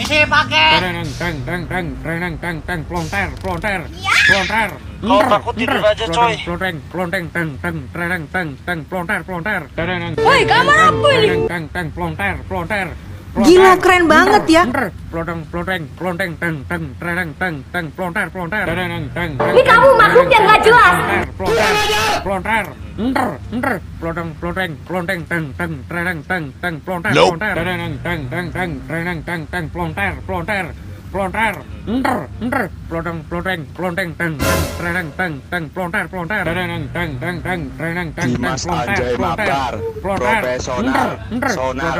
Isi paket. Teng teng teng teng teng teng teng plonter plonter plonter. Kau takut tidur aja, coy. Plonteng plonteng teng teng teng teng teng plonter plonter. Woi, kamar apa ini? Teng teng teng plonter plonter. Gila, keren banget ya. Plonteng plonteng plonteng teng teng teng teng teng plonter plonter. Ini kamu makhluk yang nggak jelas. Plontar. Plontang, plontang, profesional, sonar,